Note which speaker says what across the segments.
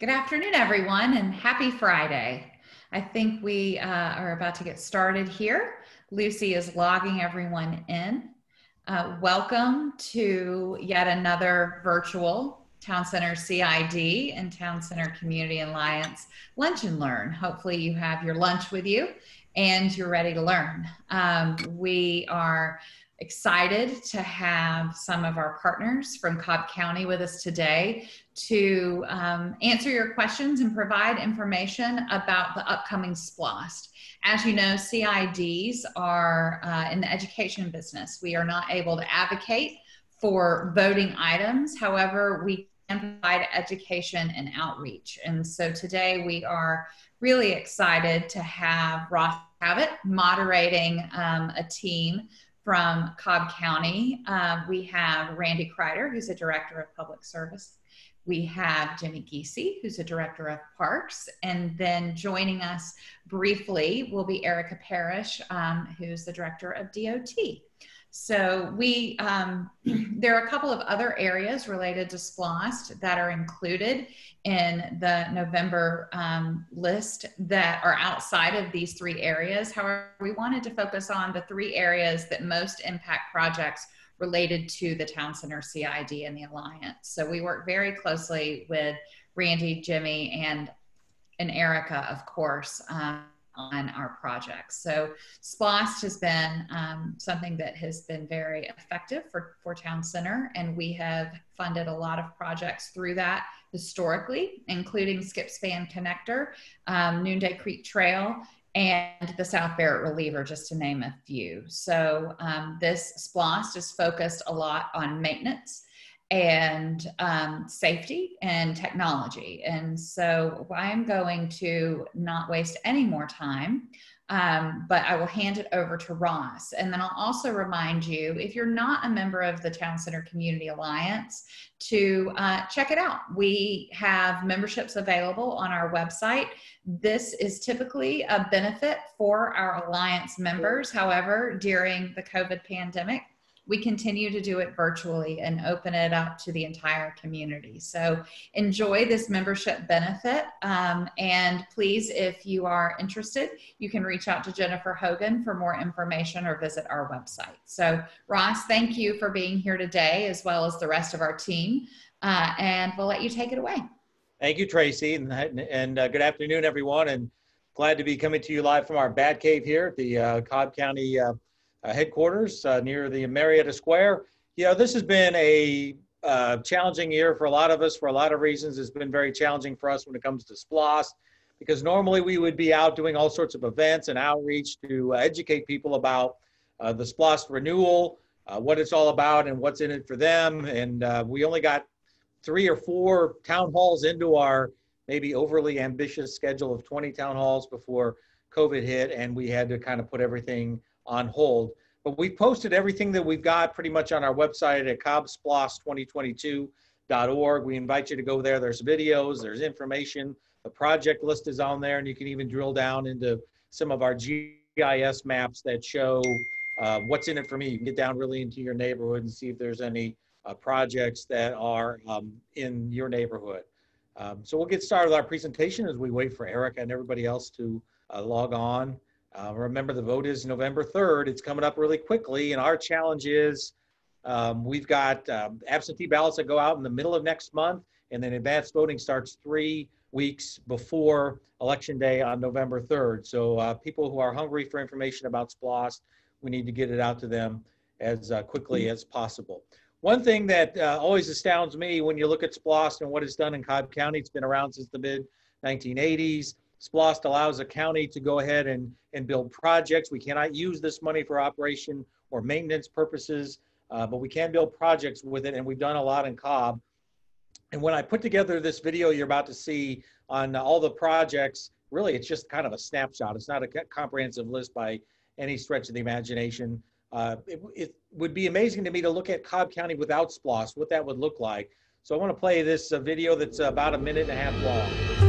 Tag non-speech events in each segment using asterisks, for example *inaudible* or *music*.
Speaker 1: Good afternoon, everyone, and happy Friday. I think we uh, are about to get started here. Lucy is logging everyone in. Uh, welcome to yet another virtual Town Center CID and Town Center Community Alliance Lunch and Learn. Hopefully, you have your lunch with you and you're ready to learn. Um, we are excited to have some of our partners from Cobb County with us today to um, answer your questions and provide information about the upcoming SPLOST. As you know, CIDs are uh, in the education business. We are not able to advocate for voting items. However, we can provide education and outreach. And so today we are really excited to have Ross Cavitt moderating um, a team from Cobb County. Uh, we have Randy Crider, who's a director of public service. We have Jimmy Gisi, who's a director of parks. And then joining us briefly will be Erica Parrish, um, who's the director of DOT. So we, um, *clears throat* there are a couple of other areas related to SPLOST that are included in the November um, list that are outside of these three areas. However, we wanted to focus on the three areas that most impact projects related to the Town Center CID and the Alliance. So we work very closely with Randy, Jimmy, and and Erica, of course. Um, on our projects. So SPLOST has been um, something that has been very effective for, for Town Center, and we have funded a lot of projects through that historically, including Skip Spann Connector, um, Noonday Creek Trail, and the South Barrett Reliever, just to name a few. So um, this SPLOST is focused a lot on maintenance and um, safety and technology. And so I'm going to not waste any more time, um, but I will hand it over to Ross. And then I'll also remind you if you're not a member of the Town Center Community Alliance, to uh, check it out. We have memberships available on our website. This is typically a benefit for our Alliance members. However, during the COVID pandemic, we continue to do it virtually and open it up to the entire community. So enjoy this membership benefit. Um, and please, if you are interested, you can reach out to Jennifer Hogan for more information or visit our website. So, Ross, thank you for being here today, as well as the rest of our team. Uh, and we'll let you take it away.
Speaker 2: Thank you, Tracy, and, and uh, good afternoon, everyone. And glad to be coming to you live from our Bat Cave here at the uh, Cobb County uh, headquarters uh, near the Marietta Square. You know, this has been a uh, challenging year for a lot of us for a lot of reasons. It's been very challenging for us when it comes to SPLOST because normally we would be out doing all sorts of events and outreach to educate people about uh, the SPLOST renewal, uh, what it's all about and what's in it for them. And uh, we only got three or four town halls into our maybe overly ambitious schedule of 20 town halls before COVID hit and we had to kind of put everything on hold. But we've posted everything that we've got pretty much on our website at cobbsplost2022.org. We invite you to go there. There's videos, there's information. The project list is on there, and you can even drill down into some of our GIS maps that show uh, what's in it for me. You can get down really into your neighborhood and see if there's any uh, projects that are um, in your neighborhood. Um, so we'll get started with our presentation as we wait for Erica and everybody else to uh, log on. Uh, remember, the vote is November 3rd. It's coming up really quickly, and our challenge is um, we've got um, absentee ballots that go out in the middle of next month, and then advanced voting starts three weeks before Election Day on November 3rd. So, uh, people who are hungry for information about SPLOST, we need to get it out to them as uh, quickly as possible. One thing that uh, always astounds me when you look at SPLOST and what it's done in Cobb County, it's been around since the mid 1980s. SPLOST allows a county to go ahead and, and build projects. We cannot use this money for operation or maintenance purposes, uh, but we can build projects with it, and we've done a lot in Cobb. And when I put together this video you're about to see on all the projects, really it's just kind of a snapshot. It's not a comprehensive list by any stretch of the imagination. Uh, it, it, would be amazing to me to look at Cobb County without SPLOST, what that would look like. So I want to play this uh, video that's about a minute and a half long.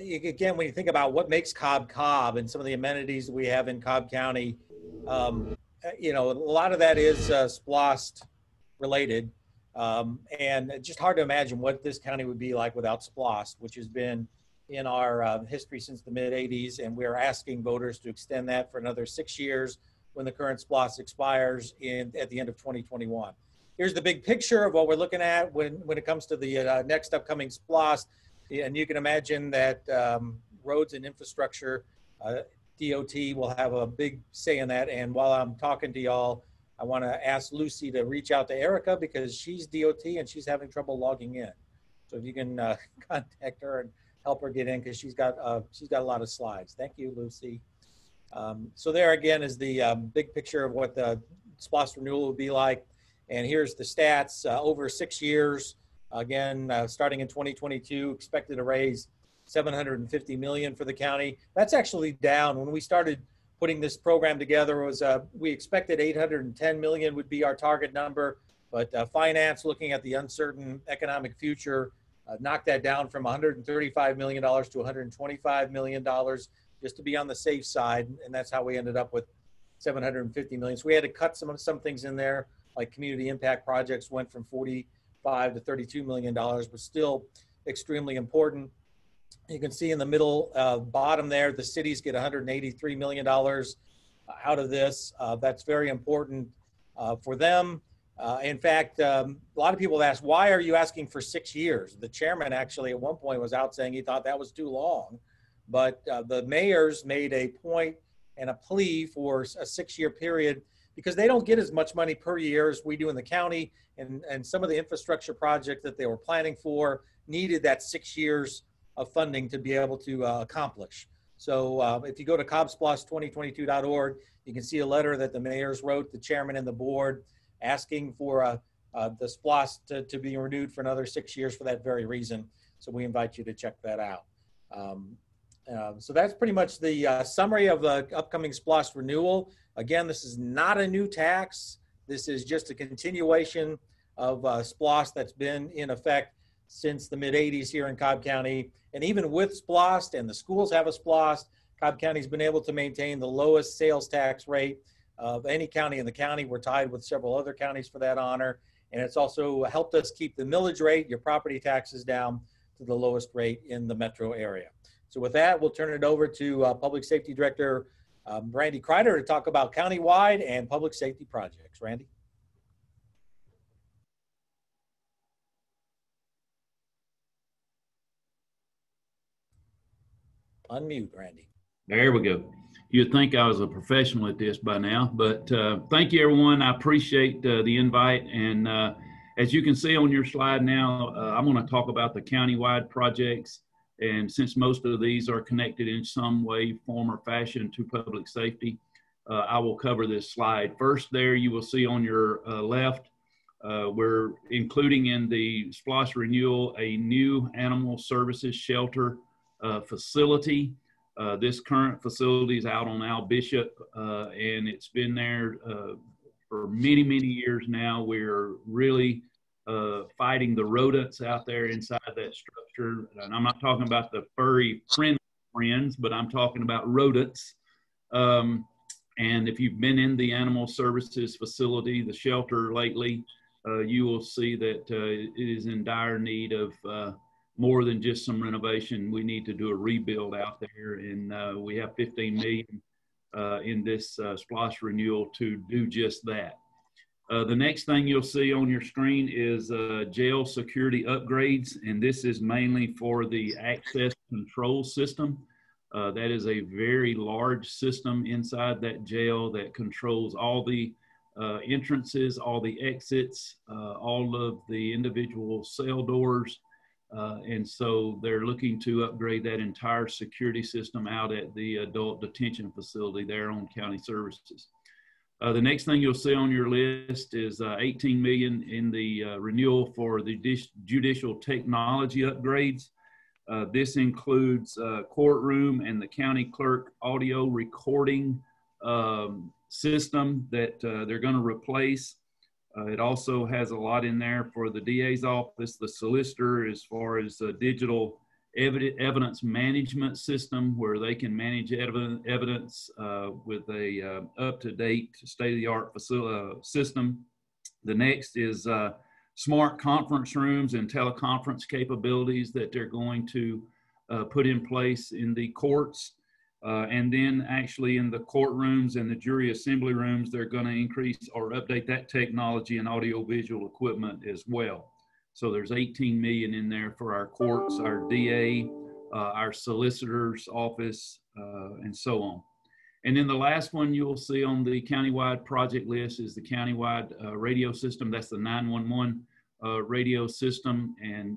Speaker 2: Again, when you think about what makes Cobb Cobb and some of the amenities we have in Cobb County, um, you know, a lot of that is uh, SPLOST related. Um, and it's just hard to imagine what this county would be like without SPLOST, which has been in our uh, history since the mid 80s. And we're asking voters to extend that for another six years when the current SPLOST expires in, at the end of 2021. Here's the big picture of what we're looking at when, when it comes to the uh, next upcoming SPLOST. And you can imagine that um, roads and infrastructure, uh, DOT will have a big say in that. And while I'm talking to y'all, I want to ask Lucy to reach out to Erica because she's DOT and she's having trouble logging in. So if you can uh, *laughs* contact her and help her get in because she's got uh, she's got a lot of slides. Thank you, Lucy. Um, so there again is the um, big picture of what the SPLOST renewal will be like. And here's the stats uh, over six years. Again, uh, starting in 2022, expected to raise 750 million for the county. That's actually down. When we started putting this program together was uh, we expected 810 million would be our target number, but uh, finance, looking at the uncertain economic future, uh, knocked that down from 135 million dollars to 125 million dollars, just to be on the safe side, and that's how we ended up with 750 million. So we had to cut some of some things in there, like community impact projects went from 45 to 32 million dollars, but still extremely important. You can see in the middle uh, bottom there, the cities get $183 million out of this. Uh, that's very important uh, for them. Uh, in fact, um, a lot of people have asked, why are you asking for six years? The chairman actually at one point was out saying he thought that was too long. But uh, the mayors made a point and a plea for a six year period because they don't get as much money per year as we do in the county. And, and some of the infrastructure projects that they were planning for needed that six years of funding to be able to uh, accomplish. So uh, if you go to cobbsplost2022.org, you can see a letter that the mayors wrote, the chairman and the board, asking for uh, uh, the SPLOST to, to, be renewed for another six years for that very reason. So we invite you to check that out. Um, um so that's pretty much the uh, summary of the upcoming SPLOST renewal. Again, this is not a new tax. This is just a continuation of uh, SPLOST that's been in effect since the mid 80s here in Cobb County. And even with SPLOST and the schools have a SPLOST, Cobb County's been able to maintain the lowest sales tax rate of any county in the county. We're tied with several other counties for that honor. And it's also helped us keep the millage rate, your property taxes down to the lowest rate in the metro area. So with that, we'll turn it over to uh, Public Safety Director um, Randy Crider to talk about countywide and public safety projects. Randy? Unmute, Randy.
Speaker 3: There we go. You'd think I was a professional at this by now, but uh, thank you, everyone. I appreciate uh, the invite. And uh, as you can see on your slide now, uh, I'm going to talk about the countywide projects. And since most of these are connected in some way, form, or fashion to public safety, uh, I will cover this slide. First, there you will see on your uh, left, we're including in the SPLOST renewal a new animal services shelter uh, facility. Uh, this current facility is out on Al Bishop, uh, and it's been there uh, for many, many years now. We're really uh, fighting the rodents out there inside that structure. And I'm not talking about the furry friend friends, but I'm talking about rodents. Um, and if you've been in the animal services facility, the shelter lately, uh, you will see that it is in dire need of more than just some renovation. We need to do a rebuild out there, and uh, we have 15 million uh, in this uh, renewal to do just that. Uh, the next thing you'll see on your screen is uh, jail security upgrades, and this is mainly for the access control system. Uh, that is a very large system inside that jail that controls all the entrances, all the exits, all of the individual cell doors, uh, and so they're looking to upgrade that entire security system out at the adult detention facility there on county services. Uh, the next thing you'll see on your list is uh, 18 million in the uh, renewal for the judicial technology upgrades. Uh, this includes uh, courtroom and the county clerk audio recording um, system that they're going to replace. Uh, it also has a lot in there for the DA's office, the solicitor, as far as uh, digital evidence management system where they can manage evidence uh, with a uh, up-to-date state-of-the-art uh, system. The next is uh, smart conference rooms and teleconference capabilities that they're going to uh, put in place in the courts. Uh, and then actually in the courtrooms and the jury assembly rooms, they're going to increase or update that technology and audiovisual equipment as well. So there's 18 million in there for our courts, our DA, uh, our solicitor's office, uh, and so on. And then the last one you'll see on the countywide project list is the countywide uh, radio system. That's the 911 uh, radio system. And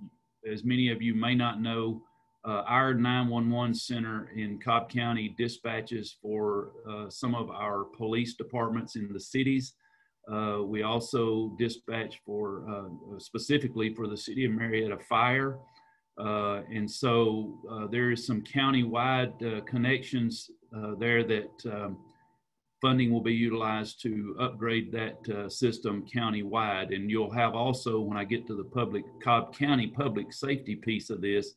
Speaker 3: as many of you may not know, uh, our 911 center in Cobb County dispatches for uh, some of our police departments in the cities. Uh, we also dispatch for uh, specifically for the city of Marietta fire. Uh, and so uh, there is some county-wide uh, connections uh, there that um, funding will be utilized to upgrade that system county-wide. And you'll have also, when I get to the public Cobb County public safety piece of this,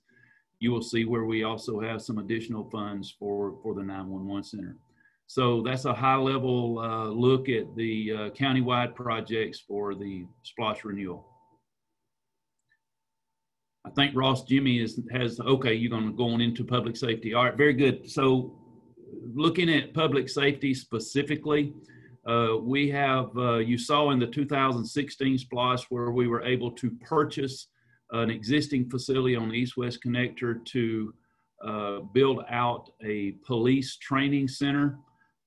Speaker 3: you will see where we also have some additional funds for, for the 911 center. So that's a high level uh, look at the uh, countywide projects for the SPLOST renewal. I think Ross Jimmy is has okay. You're going to go on into public safety. All right, very good. So, looking at public safety specifically, uh, we have uh, you saw in the 2016 SPLOST where we were able to purchase an existing facility on the East-West Connector to uh, build out a police training center.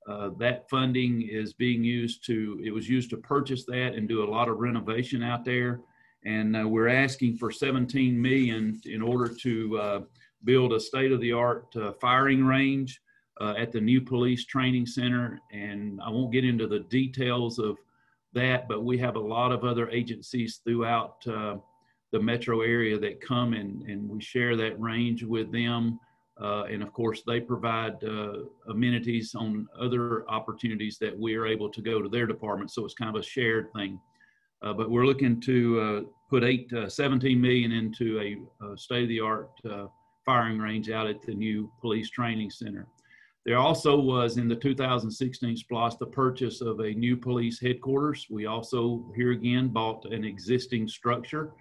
Speaker 3: Uh, that funding is being used to, it was used to purchase that and do a lot of renovation out there. And uh, we're asking for 17 million in order to uh, build a state-of-the-art uh, firing range uh, at the new police training center. And I won't get into the details of that, but we have a lot of other agencies throughout uh, the metro area that come and, and we share that range with them. Uh, and of course, they provide uh, amenities on other opportunities that we are able to go to their department. So it's kind of a shared thing. Uh, but we're looking to uh, put eight, uh, 17 million into a, a state-of-the-art uh, firing range out at the new police training center. There also was in the 2016 SPLOST the purchase of a new police headquarters. We also here again bought an existing structure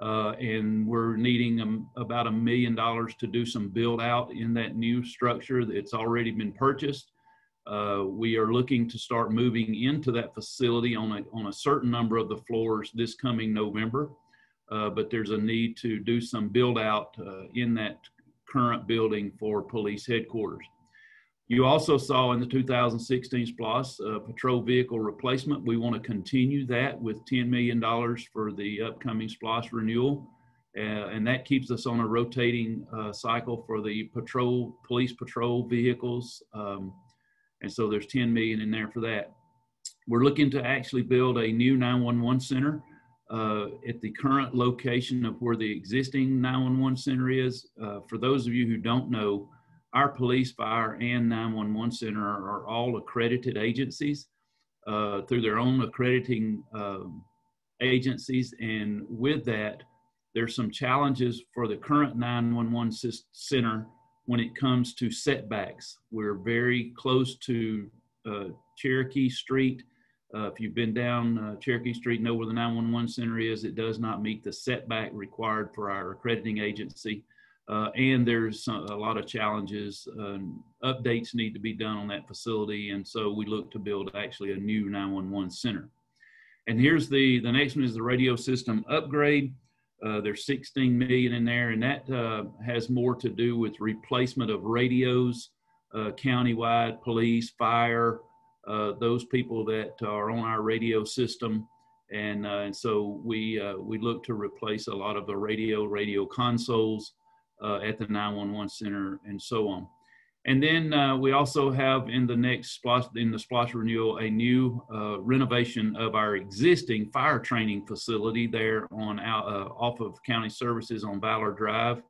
Speaker 3: uh, and we're needing um, about a million dollars to do some build out in that new structure that's already been purchased. Uh, we are looking to start moving into that facility on a, on a certain number of the floors this coming November. Uh, but there's a need to do some build out uh, in that current building for police headquarters. You also saw in the 2016 SPLOST uh, patrol vehicle replacement. We want to continue that with $10 million for the upcoming SPLOST renewal. Uh, and that keeps us on a rotating uh, cycle for the patrol, police patrol vehicles. Um, and so there's 10 million in there for that. We're looking to actually build a new 911 center uh, at the current location of where the existing 911 center is. Uh, for those of you who don't know, our police, fire, and 911 center are, all accredited agencies uh, through their own accrediting um, agencies. And with that, there's some challenges for the current 911 center when it comes to setbacks. We're very close to uh, Cherokee Street. Uh, if you've been down uh, Cherokee Street, know where the 911 center is. It does not meet the setback required for our accrediting agency. Uh, and there's a lot of challenges. Um, updates need to be done on that facility, and so we look to build actually a new 911 center. And here's the the next one is the radio system upgrade. Uh, there's 16 million in there, and that uh, has more to do with replacement of radios, uh, countywide, police, fire, uh, those people that are on our radio system. And, uh, and so we, we look to replace a lot of the radio, radio consoles, uh, at the 911 center and so on. And then uh, we also have in the next in the SPLOST renewal, a new uh, renovation of our existing fire training facility there on uh, off of county services on Valor Drive.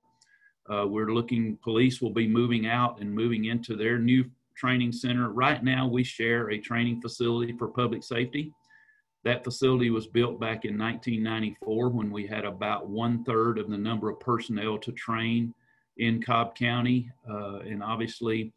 Speaker 3: Uh, we're looking, police will be moving out and moving into their new training center. Right now, we share a training facility for public safety. That facility was built back in 1994 when we had about one third of the number of personnel to train in Cobb County. Uh, and obviously,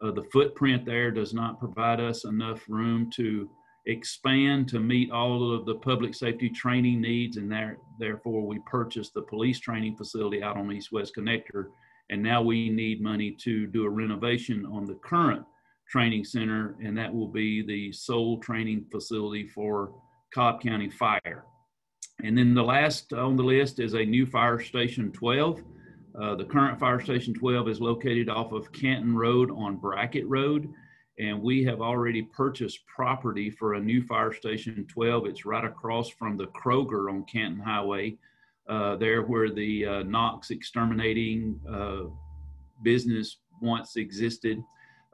Speaker 3: uh, the footprint there does not provide us enough room to expand to meet all of the public safety training needs. And there, therefore, we purchased the police training facility out on East West Connector. And now we need money to do a renovation on the current training center, and that will be the sole training facility for Cobb County Fire. And then the last on the list is a new fire station 12. Uh, the current fire station 12 is located off of Canton Road on Brackett Road. And we have already purchased property for a new fire station 12. It's right across from the Kroger on Canton Highway, uh, there where the uh, Knox exterminating uh, business once existed.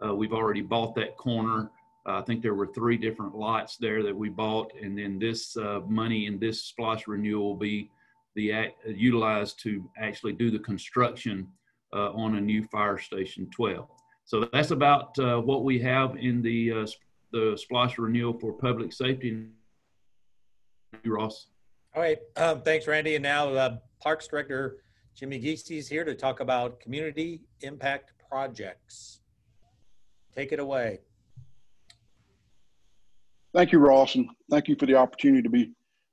Speaker 3: Uh, we've already bought that corner. Uh, I think there were three different lots there that we bought, and then this uh, money in this SPLOST renewal will be the utilized to actually do the construction uh, on a new fire station 12. So that's about uh, what we have in the uh, the SPLOST renewal for public safety. Ross.
Speaker 2: All right, um, thanks, Randy. And now Parks Director Jimmy Gisi is here to talk about community impact projects. Take it away.
Speaker 4: Thank you, Ross, and thank you for the opportunity to be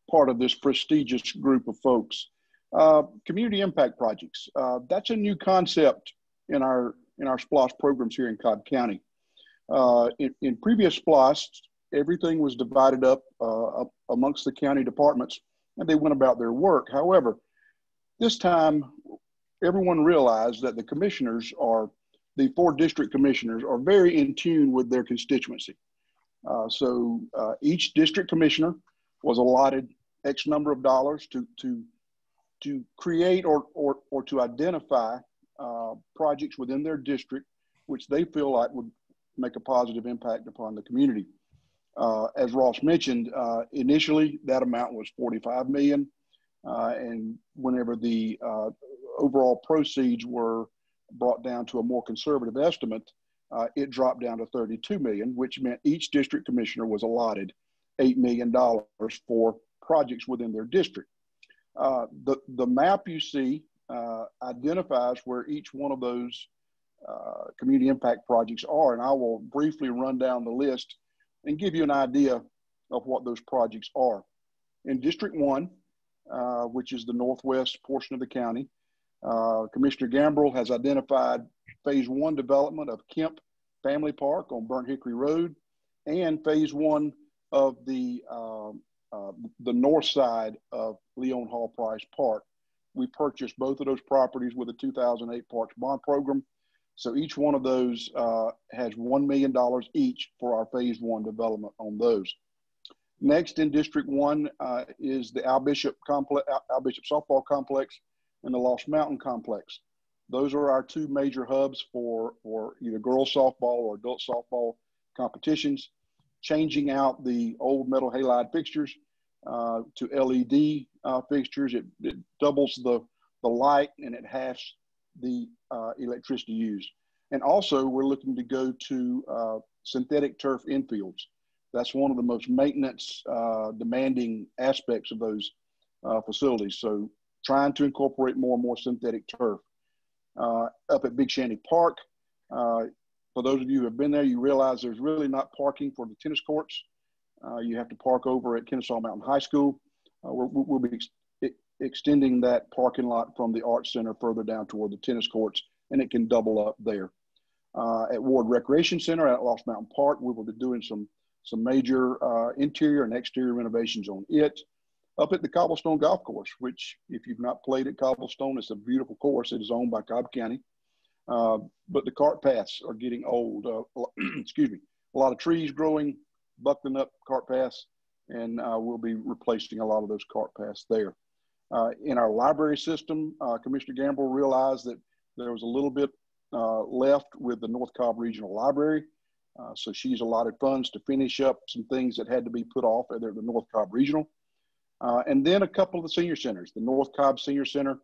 Speaker 4: part of this prestigious group of folks. Uh, community impact projects. Uh, that's a new concept in our in our SPLOST programs here in Cobb County. Uh, in, in, previous SPLOST, everything was divided up, uh, up amongst the county departments, and they went about their work. However, this time, everyone realized that the commissioners are the four district commissioners are very in tune with their constituency. Uh, so uh, each district commissioner was allotted X number of dollars to, to, to create or, or, or to identify uh, projects within their district which they feel like would make a positive impact upon the community. Uh, as Ross mentioned, uh, initially that amount was 45 million. And whenever the overall proceeds were brought down to a more conservative estimate, uh, it dropped down to 32 million, which meant each district commissioner was allotted $8 million for projects within their district. Uh, the, the map you see uh, identifies where each one of those uh, community impact projects are, and I will briefly run down the list and give you an idea of what those projects are. In District 1, uh, which is the northwest portion of the county, uh, Commissioner Gambrill has identified phase one development of Kemp Family Park on Burnt Hickory Road and phase one of the, uh, uh, the north side of Leon Hall Price Park. We purchased both of those properties with a 2008 Parks Bond Program. So each one of those uh, has $1 million each for our phase one development on those. Next in District 1 uh, is the Al Bishop, complex, Al Bishop Softball Complex and the Lost Mountain Complex. Those are our two major hubs for, for either girls softball or adult softball competitions. Changing out the old metal halide fixtures uh, to LED uh, fixtures, it, it, doubles the, the light and it halves the uh, electricity used. And also, we're looking to go to uh, synthetic turf infields. That's one of the most maintenance uh, demanding aspects of those uh, facilities. So trying to incorporate more and more synthetic turf. Uh, up at Big Shanty Park, uh, for those of you who have been there, you realize there's really not parking for the tennis courts. Uh, you have to park over at Kennesaw Mountain High School. Uh, we will be ex extending that parking lot from the Arts Center further down toward the tennis courts, and it can double up there. Uh, at Ward Recreation Center at Lost Mountain Park, we will be doing some some major uh, interior and exterior renovations on it up at the Cobblestone Golf Course, which, if you've not played at Cobblestone, it's a beautiful course. It is owned by Cobb County. Uh, but the cart paths are getting old. Uh, *clears throat* excuse me. A lot of trees growing, buckling up cart paths, and uh, we'll be replacing a lot of those cart paths there. Uh, in our library system, uh, Commissioner Gambrill realized that there was a little bit uh, left with the North Cobb Regional Library. so she's allotted funds to finish up some things that had to be put off at the North Cobb Regional. Uh, and then a couple of the senior centers, the North Cobb Senior Center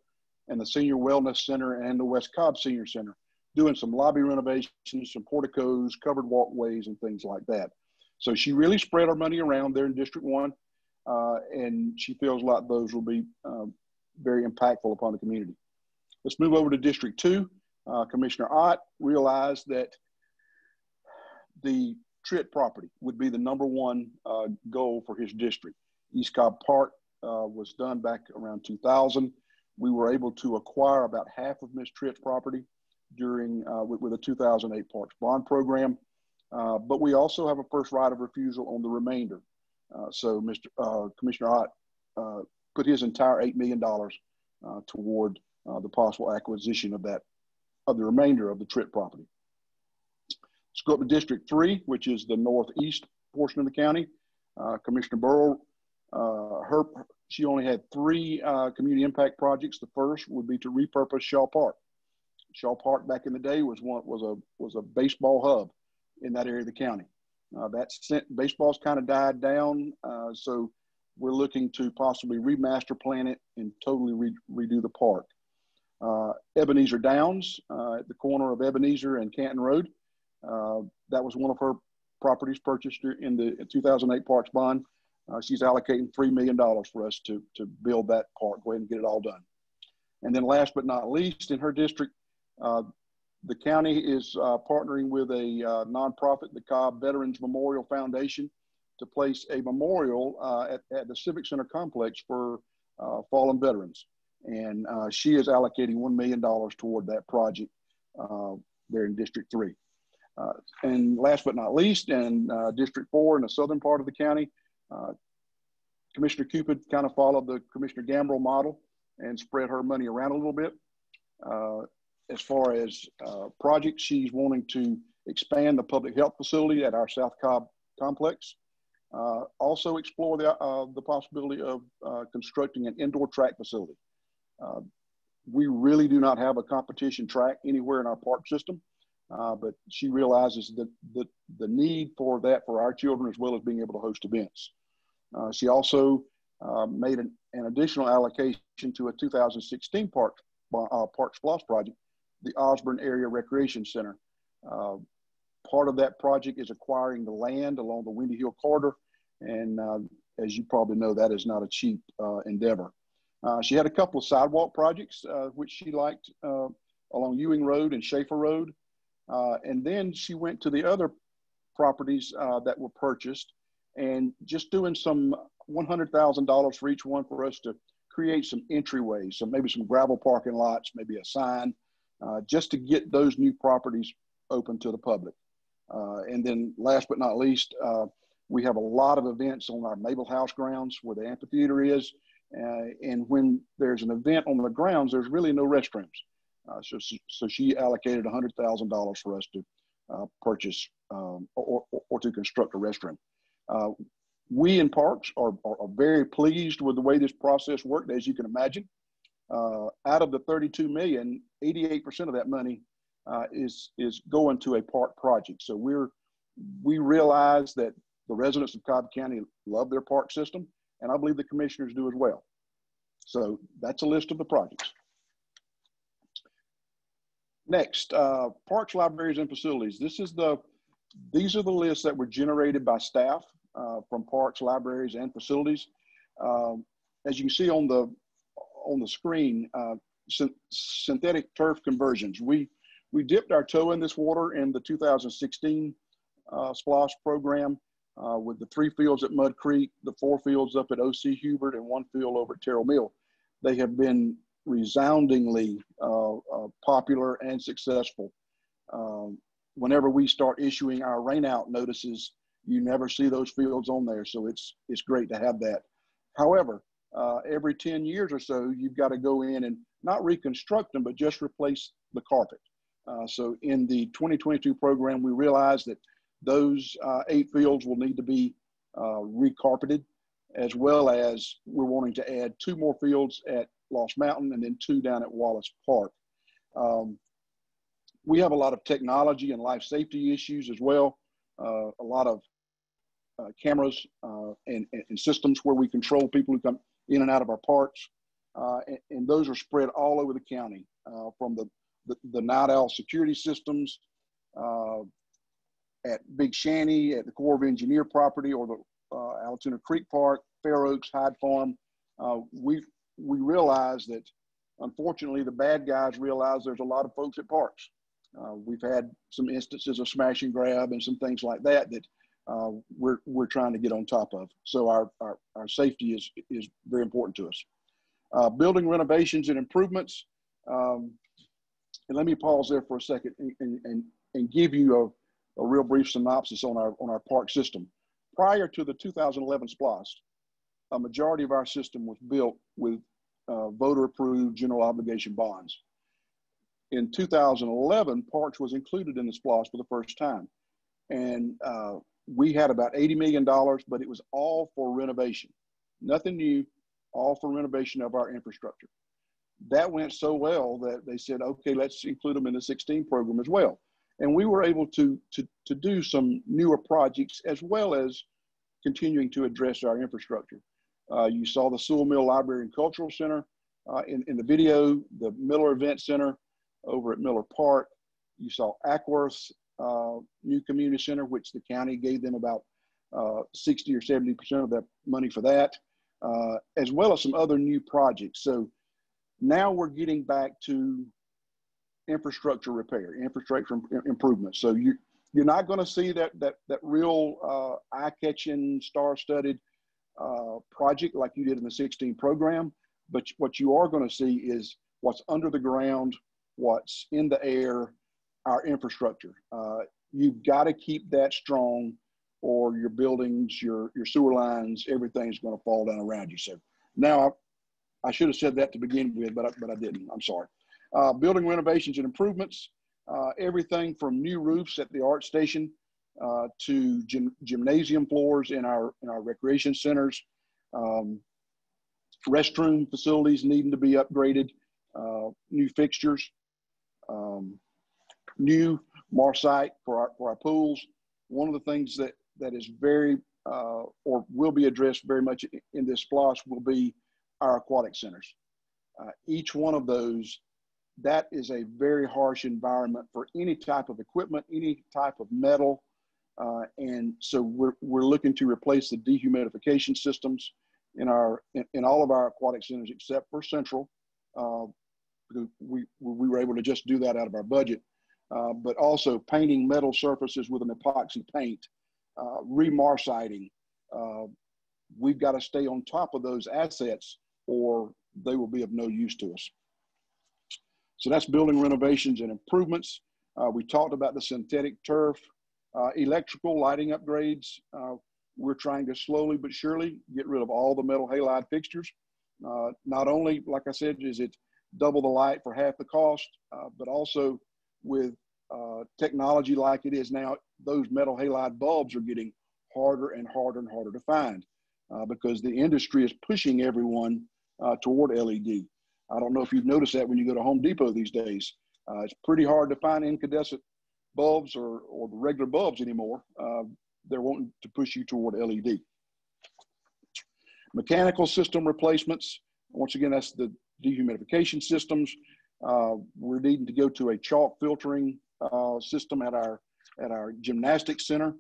Speaker 4: and the Senior Wellness Center and the West Cobb Senior Center, doing some lobby renovations, some porticos, covered walkways, and things like that. So she really spread our money around there in District 1, uh, and she feels like those will be um, very impactful upon the community. let's move over to District 2. Uh, Commissioner Ott realized that the Tritt property would be the number one uh, goal for his district. East Cobb Park uh, was done back around 2000. We were able to acquire about half of Ms. Tritt's property during uh, with, with, a 2008 Parks Bond Program, uh, but we also have a first right of refusal on the remainder. Uh, so Mr. Uh, Commissioner Ott put his entire $8 million toward the possible acquisition of that of the remainder of the Tritt property. Let's go up to District 3, which is the northeast portion of the county. Uh, Commissioner Birrell, uh, her, she only had three uh, community impact projects. The first would be to repurpose Shaw Park. Shaw Park back in the day was one was a was a baseball hub in that area of the county. Uh, that baseball's kind of died down, uh, so we're looking to possibly remaster plan it and totally re redo the park. Uh, Ebenezer Downs uh, at the corner of Ebenezer and Canton Road. That was one of her properties purchased in the 2008 Parks Bond. Uh, she's allocating $3 million for us to, to build that park, go ahead and get it all done. And then last but not least, in her district, uh, the county is uh, partnering with a uh, nonprofit, the Cobb Veterans Memorial Foundation, to place a memorial uh, at, at, the Civic Center complex for fallen veterans and uh, she is allocating $1 million toward that project uh, there in District 3. Uh, and last but not least, in uh, District 4 in the southern part of the county, uh, Commissioner Cupid kind of followed the Commissioner Gambrill model and spread her money around a little bit. Uh, as far as projects, she's wanting to expand the public health facility at our South Cobb complex. also explore the, the possibility of constructing an indoor track facility. Uh, we really do not have a competition track anywhere in our park system, uh, but she realizes that the, the need for that for our children as well as being able to host events. Uh, she also uh, made an, an, additional allocation to a 2016 Park, uh, Parks Plus project, the Osborne Area Recreation Center. Uh, part of that project is acquiring the land along the Windy Hill corridor, and as you probably know, that is not a cheap endeavor. Uh, she had a couple of sidewalk projects, uh, which she liked uh, along Ewing Road and Schaefer Road. Uh, and then she went to the other properties uh, that were purchased and just doing some $100,000 for each one for us to create some entryways, so maybe some gravel parking lots, maybe a sign, uh, just to get those new properties open to the public. and then last but not least, we have a lot of events on our Mable House grounds where the amphitheater is. Uh, and when there's an event on the grounds, there's really no restrooms. Uh, so, so she allocated $100,000 for us to uh, purchase um, or, or, or, to construct a restroom. Uh, we in Parks are, are, are, very pleased with the way this process worked, as you can imagine. Uh, out of the 32 million, 88% of that money uh, is, is going to a park project. So we're, we realize that the residents of Cobb County love their park system and I believe the commissioners do as well. So that's a list of the projects. Next, uh, parks, libraries, and facilities. This is the, these are the lists that were generated by staff uh, from parks, libraries, and facilities. Um, as you can see on the on the screen, uh, synthetic turf conversions. We we dipped our toe in this water in the 2016 uh, program uh, with the three fields at Mud Creek, the four fields up at OC Hubert, and one field over at Terrell Mill. They have been resoundingly uh, uh, popular and successful. Um, whenever we start issuing our rainout notices, you never see those fields on there, so it's it's great to have that. However, uh, every 10 years or so, you've got to go in and not reconstruct them, but just replace the carpet. Uh, so in the 2022 program, we realized that those uh, eight fields will need to be uh, recarpeted, as well as we're wanting to add two more fields at Lost Mountain and then two down at Wallace Park. Um, we have a lot of technology and life safety issues as well. Uh, a lot of uh, cameras uh, and, and, systems where we control people who come in and out of our parks. Uh, and, and, those are spread all over the county from the, the, the, night owl security systems, at Big Shanty, at the Corps of Engineer property, or the uh, Allatoona Creek Park, Fair Oaks, Hyde Farm, uh, we we realize that unfortunately, the bad guys realize there's a lot of folks at parks. Uh, we've had some instances of smash and grab and some things like that that uh, we're, we're trying to get on top of. So our, our, our safety is, is very important to us. Uh, building renovations and improvements. Um, and let me pause there for a second and, and, and give you a, a real brief synopsis on our, on our park system. Prior to the 2011 SPLOST, a majority of our system was built with uh, voter approved general obligation bonds. In 2011, Parks was included in the SPLOST for the first time. And uh, we had about $80 million, but it was all for renovation. Nothing new, all for renovation of our infrastructure. That went so well that they said, okay, let's include them in the 16 program as well. And we were able to, to, to do some newer projects as well as continuing to address our infrastructure. Uh, you saw the Sewell Mill Library and Cultural Center uh, in, in the video, the Miller Event Center over at Miller Park. You saw Acworth's uh, new community center, which the county gave them about uh, 60 or 70% of that money for that, uh, as well as some other new projects. So now we're getting back to infrastructure repair, infrastructure improvement. So you, you're not going to see that, that, that real uh, eye-catching, star-studded uh, project like you did in the 16 program, but what you are going to see is what's under the ground, what's in the air, our infrastructure. Uh, you've got to keep that strong or your buildings, your, your sewer lines, everything's going to fall down around you. So now I, I should have said that to begin with, but I, but I didn't. I'm sorry. Uh, building renovations and improvements, uh, everything from new roofs at the art station uh, to gym, gymnasium floors in our, in our recreation centers, um, restroom facilities needing to be upgraded, uh, new fixtures, um, new Marcite for our, for our pools. One of the things that, that is very, uh, or will be addressed very much in this SPLOST will be our aquatic centers. Uh, each one of those, that is a very harsh environment for any type of equipment, any type of metal. Uh, and so we're, we're looking to replace the dehumidification systems in our, in, in all of our aquatic centers except for Central. Uh, we, we were able to just do that out of our budget. Uh, but also painting metal surfaces with an epoxy paint, uh, remarciting. Uh, we've got to stay on top of those assets or they will be of no use to us. So that's building renovations and improvements. Uh, we talked about the synthetic turf, uh, electrical lighting upgrades. We're trying to slowly but surely get rid of all the metal halide fixtures. not only, like I said, is it double the light for half the cost, but also with uh, technology like it is now, those metal halide bulbs are getting harder and harder and harder to find uh, because the industry is pushing everyone uh, toward LED. I don't know if you've noticed that when you go to Home Depot these days. Uh, it's pretty hard to find incandescent bulbs or, or the regular bulbs anymore. Uh, they're wanting to push you toward LED. Mechanical system replacements. Once again, that's the dehumidification systems. Uh, we're needing to go to a chalk filtering uh, system at our at our gymnastics center.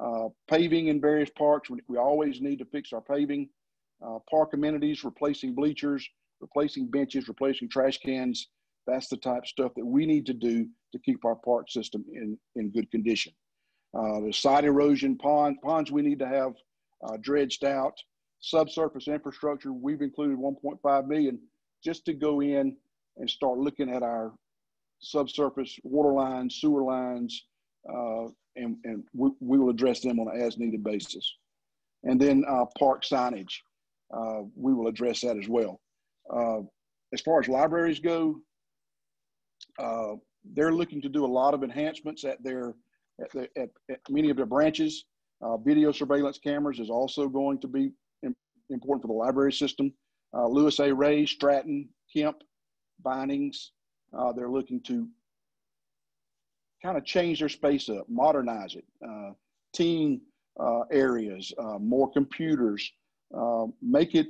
Speaker 4: Uh, paving in various parks. We, we, always need to fix our paving. Uh, park amenities, replacing bleachers, replacing benches, replacing trash cans. That's the type of stuff that we need to do to keep our park system in, in good condition. Uh, the side erosion pond, ponds we need to have uh, dredged out. Subsurface infrastructure, we've included 1.5 million just to go in and start looking at our subsurface water lines, sewer lines, uh, and, and we, we, will address them on an as needed basis. And then uh, park signage, uh, we will address that as well. Uh, as far as libraries go, uh, they're looking to do a lot of enhancements at their at, the, at, at many of their branches. Video surveillance cameras is also going to be important for the library system. Lewis A. Ray, Stratton, Kemp, Vinings, uh, they're looking to kind of change their space up, modernize it, uh, team uh, areas, uh, more computers, uh, make it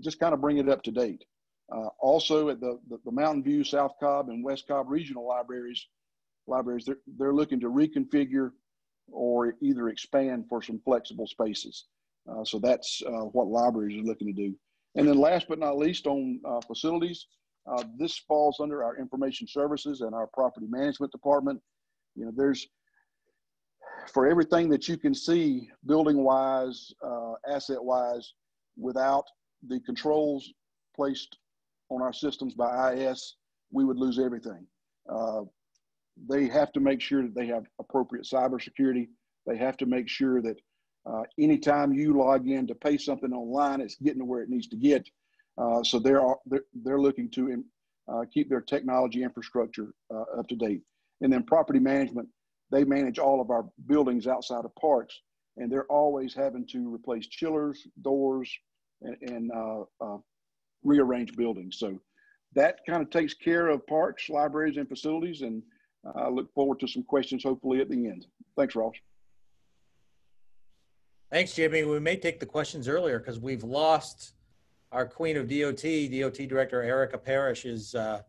Speaker 4: just kind of bring it up to date. Uh, also, at the, the, the, Mountain View, South Cobb, and West Cobb regional libraries, libraries they're, they're looking to reconfigure or either expand for some flexible spaces. so that's what libraries are looking to do. And then last but not least on facilities, Uh, this falls under our information services and our property management department. You know, there's for everything that you can see building wise, uh, asset wise, without the controls placed on our systems by IS, we would lose everything. Uh, they have to make sure that they have appropriate cybersecurity. They have to make sure that uh, anytime you log in to pay something online, it's getting to where it needs to get. Uh, so they're, they're, they're looking to uh, keep their technology infrastructure uh, up to date. And then property management, they manage all of our buildings outside of parks, and they're always having to replace chillers, doors, and, and uh, uh, rearrange buildings. So that kind of takes care of parks, libraries, and facilities. And I look forward to some questions hopefully at the end. Thanks, Ross.
Speaker 2: Thanks, Jimmy. We may take the questions earlier because we've lost our queen of DOT. DOT Director Erica Parrish is uh,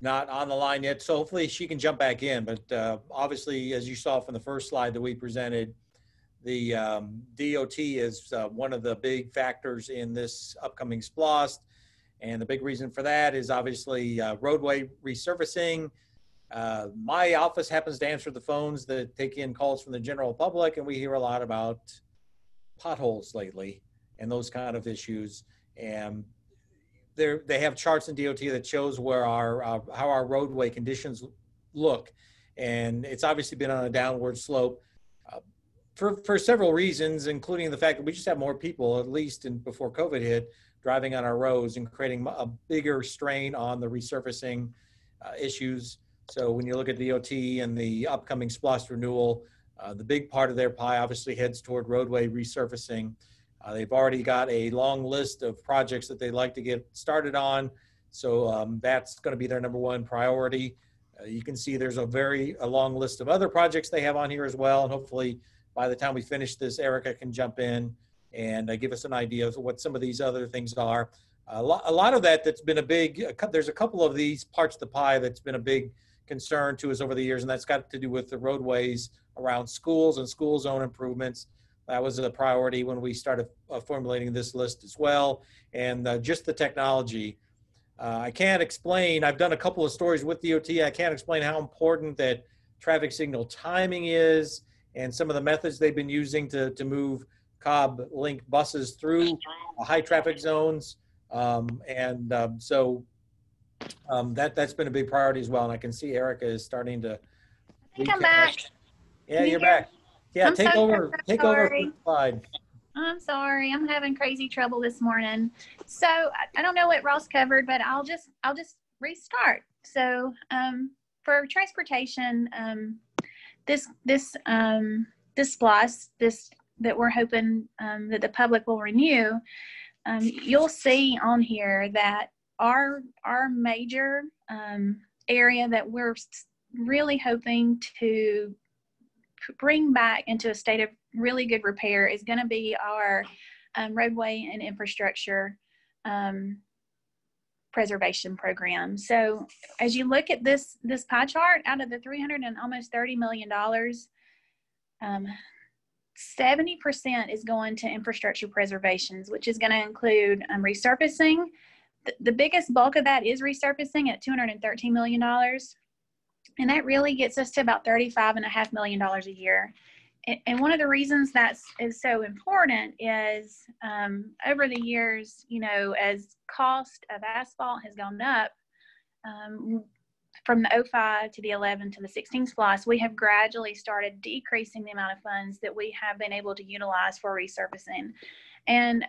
Speaker 2: not on the line yet, so hopefully she can jump back in. But uh, obviously, as you saw from the first slide that we presented, the um, DOT is uh, one of the big factors in this upcoming SPLOST. And the big reason for that is obviously uh, roadway resurfacing. Uh, my office happens to answer the phones that take in calls from the general public, and we hear a lot about potholes lately and those kind of issues. And they they have charts in DOT that shows where our uh, how our roadway conditions look, and it's obviously been on a downward slope uh, for for several reasons, including the fact that we just have more people, at least in, before COVID hit, driving on our roads and creating a bigger strain on the resurfacing uh, issues. So when you look at DOT and the upcoming SPLOST renewal, uh, the big part of their pie obviously heads toward roadway resurfacing. Uh, they've already got a long list of projects that they'd like to get started on. So um, that's going to be their number one priority. Uh, you can see there's a very a long list of other projects they have on here as well. And hopefully by the time we finish this, Erica can jump in and uh, give us an idea of what some of these other things are. A lot, a lot of that that's been a big, a, there's a couple of these parts of the pie that's been a big concern to us over the years, and that's got to do with the roadways around schools and school zone improvements. That was a priority when we started uh, formulating this list as well, and uh, just the technology. Uh, I can't explain, I've done a couple of stories with DOT, I can't explain how important that traffic signal timing is and some of the methods they've been using to, to move CobbLinc buses through high traffic zones. Um, and um, so um, that, that's been a big priority as well. And I can see Erica is starting to.
Speaker 5: I think I'm back.
Speaker 2: Yeah, you're you back. Yeah, I'm take so over, take over slide.
Speaker 5: I'm sorry. I'm having crazy trouble this morning. So I, I don't know what Ross covered, but I'll just, I'll just restart. So um, for transportation, um, this, this, um, this SPLOST, this that we're hoping um, that the public will renew, um, you'll see on here that our our major um, area that we're really hoping to bring back into a state of really good repair is going to be our um, roadway and infrastructure um, preservation program. So as you look at this this pie chart, out of the 300 and almost 30 million dollars, um, 70% is going to infrastructure preservations, which is going to include um, resurfacing. The, the biggest bulk of that is resurfacing at $213 million. And that really gets us to about $35.5 million a year. And, one of the reasons that is so important is um, over the years, you know, as cost of asphalt has gone up, um, from the 05 to the 11 to the 16 SPLOST, we have gradually started decreasing the amount of funds that we have been able to utilize for resurfacing. And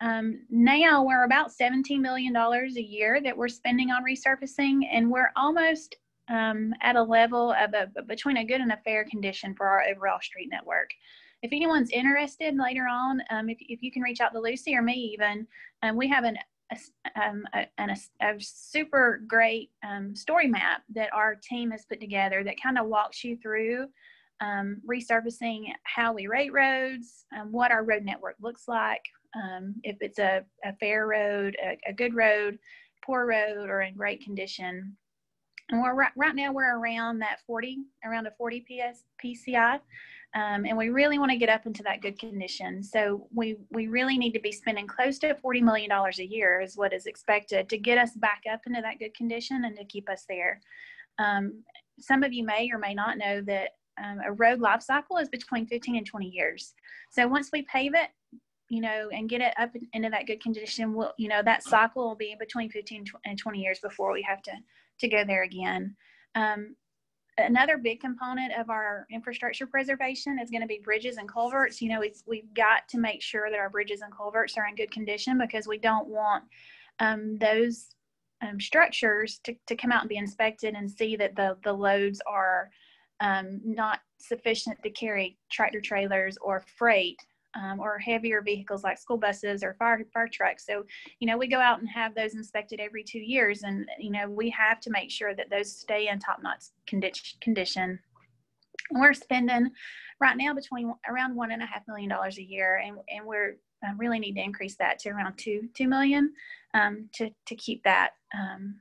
Speaker 5: um, now we're about $17 million a year that we're spending on resurfacing, and we're almost um, at a level of a, between a good and a fair condition for our overall street network. If anyone's interested later on, um, if, if you can reach out to Lucy or me even, um, we have an a, um, a, a, a, super great um, story map that our team has put together that kind of walks you through um, resurfacing how we rate roads, um, what our road network looks like, um, if it's a, a fair road, a, a, good road, poor road, or in great condition. And we're right, right now we're around that 40 around a 40 ps pci um, and we really want to get up into that good condition. So we we really need to be spending close to 40 million dollars a year is what is expected to get us back up into that good condition and to keep us there. Um, some of you may or may not know that um, a road life cycle is between 15 and 20 years. So once we pave it you know, and get it up into that good condition, we'll, you know that cycle will be between 15 and 20 years before we have to to go there again. Um, another big component of our infrastructure preservation is going to be bridges and culverts. You know, we've, we've got to make sure that our bridges and culverts are in good condition because we don't want um, those um, structures to, to come out and be inspected and see that the, the loads are um, not sufficient to carry tractor trailers or freight um, or heavier vehicles like school buses or fire, fire trucks. So, you know, we go out and have those inspected every two years, and, you know, we have to make sure that those stay in top notch condition. We're spending right now between around one and a half million dollars a year, and, and we're uh, really need to increase that to around two two million um, to to keep that um,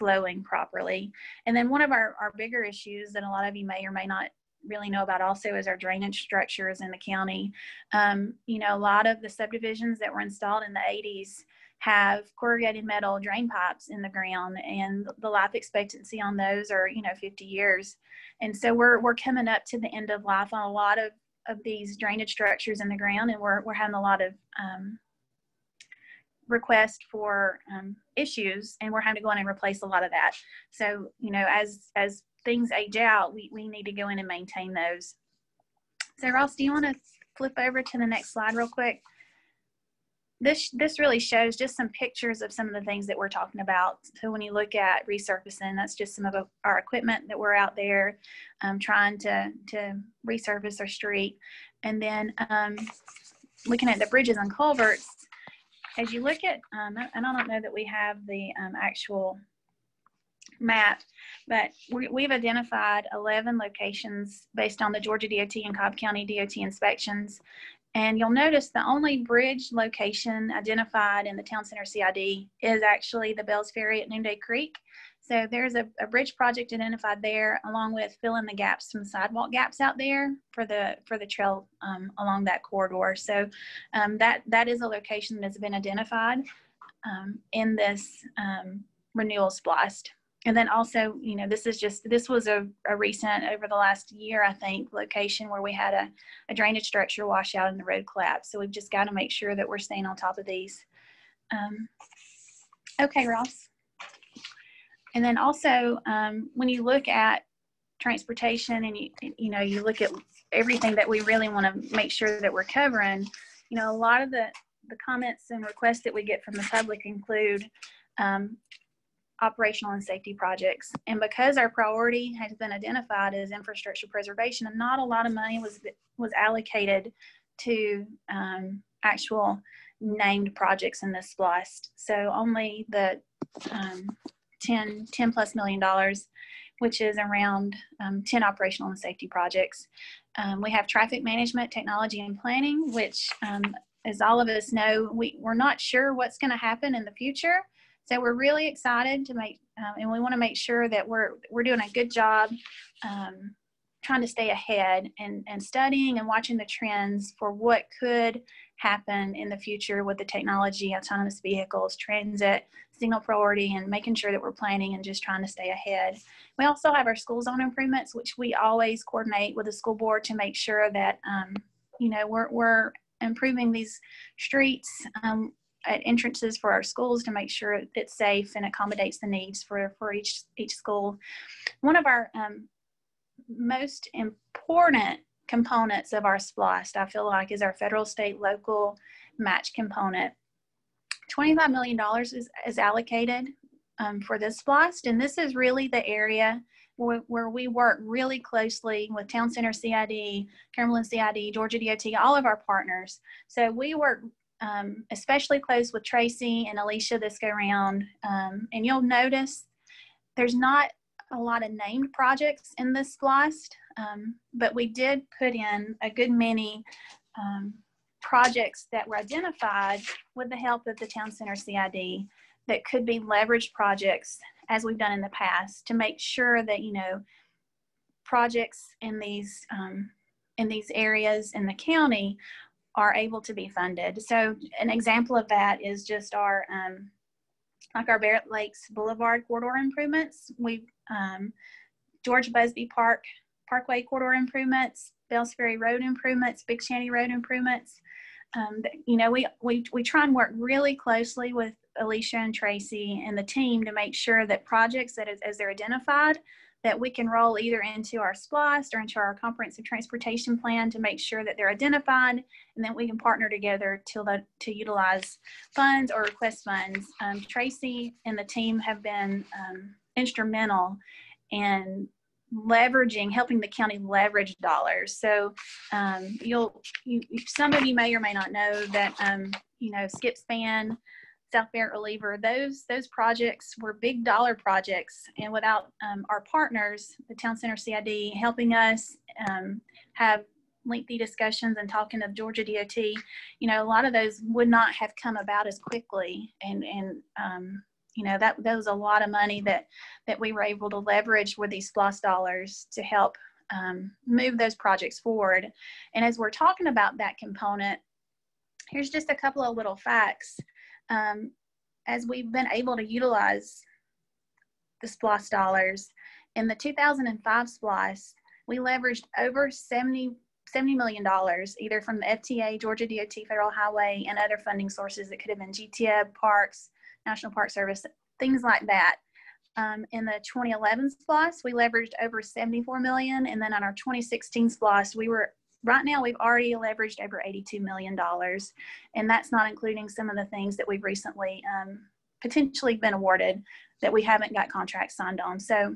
Speaker 5: flowing properly. And then one of our, our bigger issues that a lot of you may or may not really know about also is our drainage structures in the county. Um, you know, a lot of the subdivisions that were installed in the 80s have corrugated metal drain pipes in the ground and the life expectancy on those are you know 50 years and so we're, we're coming up to the end of life on a lot of, of these drainage structures in the ground and we're, we're having a lot of um, requests for um, issues and we're having to go in and replace a lot of that so you know as as things age out, we, we need to go in and maintain those. So Ross, do you want to flip over to the next slide real quick? This, this really shows just some pictures of some of the things that we're talking about. So when you look at resurfacing, that's just some of our equipment that we're out there um, trying to, to resurface our street. And then um, looking at the bridges and culverts, as you look at, um, and I don't know that we have the um, actual map, but we, have identified 11 locations based on the Georgia DOT and Cobb County DOT inspections. And you'll notice the only bridge location identified in the Town Center CID is actually the Bells Ferry at Noonday Creek. So there's a, a bridge project identified there, along with filling the gaps, some sidewalk gaps out there for the for the trail um, along that corridor. So um, that that is a location that's been identified um, in this um, renewal SPLOST and then also, you know, this is just, this was a, a recent, over the last year, I think, location where we had a, a drainage structure washout and the road collapse. So we've just got to make sure that we're staying on top of these. Um, okay, Ross. And then also, um, when you look at transportation and you, you know, you look at everything that we really want to make sure that we're covering, you know, a lot of the, the comments and requests that we get from the public include um, operational and safety projects. And because our priority has been identified as infrastructure preservation, and not a lot of money was was allocated to um, actual named projects in this SPLOST. So only the um, 10, 10 plus million dollars, which is around um, 10 operational and safety projects. Um, we have traffic management, technology, and planning, which um, as all of us know, we, we're not sure what's going to happen in the future. So we're really excited to make, um, and we want to make sure that we're we're doing a good job um, trying to stay ahead and, and studying and watching the trends for what could happen in the future with the technology, autonomous vehicles, transit, signal priority, and making sure that we're planning and just trying to stay ahead. We also have our school zone improvements, which we always coordinate with the school board to make sure that, um, you know, we're, we're improving these streets um, at entrances for our schools to make sure it's safe and accommodates the needs for, for each, each school. One of our um, most important components of our SPLOST, I feel like, is our federal, state, local match component. $25 million is, is allocated um, for this SPLOST, and this is really the area where, we work really closely with Town Center CID, Cumberland CID, Georgia DOT, all of our partners. So we work um, especially close with Tracy and Alicia this go round. Um, and you'll notice there's not a lot of named projects in this SPLOST, um, but we did put in a good many um, projects that were identified with the help of the Town Center CID that could be leveraged projects as we've done in the past to make sure that you know projects in these um, in these areas in the county are able to be funded. So an example of that is just our um, like our Barrett Lakes Boulevard corridor improvements. We um, George Busbee Park Parkway corridor improvements, Bells Ferry Road improvements, Big Shanty Road improvements. Um, you know, we, we, we try and work really closely with Alicia and Tracy and the team to make sure that projects that as, as they're identified, that we can roll either into our SPLOST or into our comprehensive transportation plan to make sure that they're identified and then we can partner together to, to utilize funds or request funds. Um, Tracy and the team have been um, instrumental in leveraging, helping the county leverage dollars. So um, you'll, you, some of you may or may not know that, um, you know, Skip Spann, South Barrett Reliever, those those projects were big dollar projects, and without um, our partners, the Town Center CID, helping us um, have lengthy discussions and talking of Georgia DOT, you know, a lot of those would not have come about as quickly, and and um, you know that that was a lot of money that that we were able to leverage with these SPLOST dollars to help um, move those projects forward. And as we're talking about that component, here's just a couple of little facts um, as we've been able to utilize the SPLOST dollars, in the 2005 SPLOST, we leveraged over 70, $70 million, either from the FTA, Georgia DOT Federal Highway, and other funding sources that could have been GTIB, Parks, National Park Service, things like that. Um, in the 2011 SPLOST, we leveraged over 74 million, and then on our 2016 SPLOST, we were right now we've already leveraged over $82 million and that's not including some of the things that we've recently um, potentially been awarded that we haven't got contracts signed on. So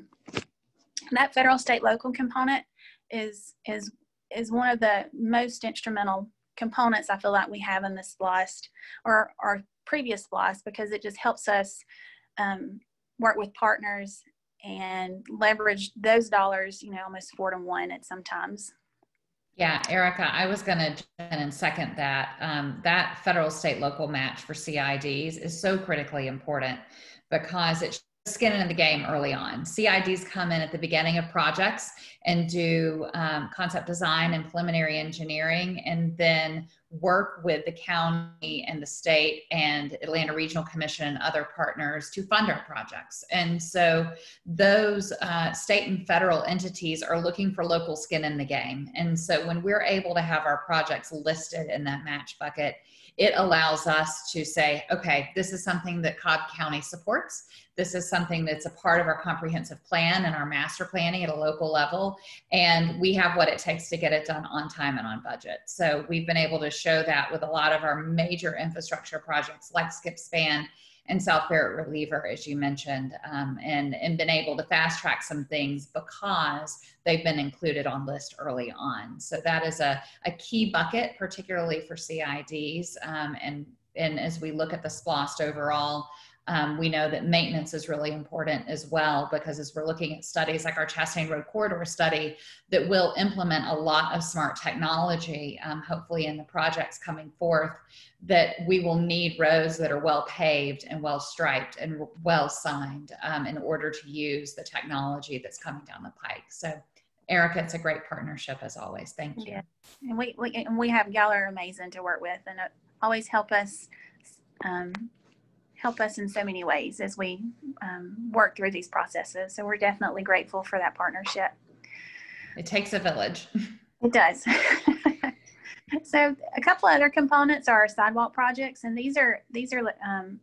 Speaker 5: that federal state local component is is is one of the most instrumental components i feel like we have in this SPLOST or our previous SPLOST because it just helps us um, work with partners and leverage those dollars you know almost four to one at sometimes
Speaker 1: yeah, Erica, I was going to jump in and second that. Um, that federal, state, local match for CIDs is so critically important because it's skin in the game early on. CIDs come in at the beginning of projects and do um, concept design and preliminary engineering, and then work with the county and the state and Atlanta Regional Commission and other partners to fund our projects. And so those uh, state and federal entities are looking for local skin in the game. And so when we're able to have our projects listed in that match bucket, it allows us to say, okay, this is something that Cobb County supports. This is something that's a part of our comprehensive plan and our master planning at a local level. And we have what it takes to get it done on time and on budget. So we've been able to show that with a lot of our major infrastructure projects like Skip Spann and South Barrett Reliever, as you mentioned, um, and, and been able to fast track some things because they've been included on list early on. So that is a, a key bucket, particularly for CIDs. Um, and, and as we look at the SPLOST overall, um, we know that maintenance is really important as well because as we're looking at studies like our Chastain Road Corridor study that will implement a lot of smart technology, um, hopefully in the projects coming forth, that we will need roads that are well paved and well striped and well signed um, in order to use the technology that's coming down the pike. So Erica, it's a great partnership as always. Thank you.
Speaker 5: Yeah. And we, we, and we have y'all are amazing to work with and always help us um, help us in so many ways as we um, work through these processes. So we're definitely grateful for that partnership.
Speaker 1: It takes a village. *laughs*
Speaker 5: It does. *laughs* so a couple other components are sidewalk projects, and these are these are um,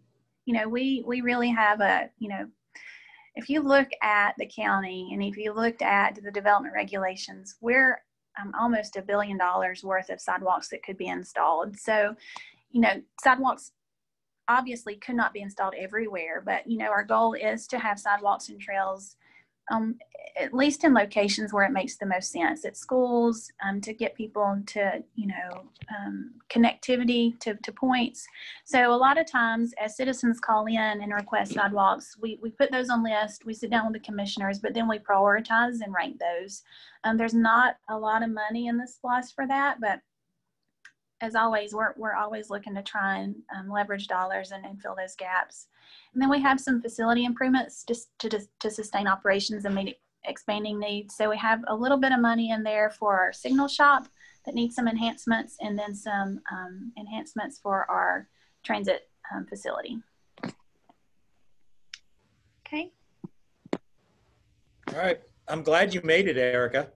Speaker 5: you know we we really have a you know if you look at the county and if you looked at the development regulations, we're um, almost a billion dollars worth of sidewalks that could be installed. So, you know, sidewalks obviously could not be installed everywhere, but you know, our goal is to have sidewalks and trails um, at least in locations where it makes the most sense. At schools um, to get people to you know um, connectivity to, to points. So a lot of times as citizens call in and request sidewalks we, we put those on list we sit down with the commissioners but then we prioritize and rank those. Um, there's not a lot of money in this SPLOST for that but as always, we're, we're always looking to try and um, leverage dollars and, and fill those gaps. And then we have some facility improvements just to, to, to sustain operations and meet expanding needs. So we have a little bit of money in there for our signal shop that needs some enhancements and then some um, enhancements for our transit um, facility. Okay.
Speaker 2: All right. I'm glad you made it, Erica.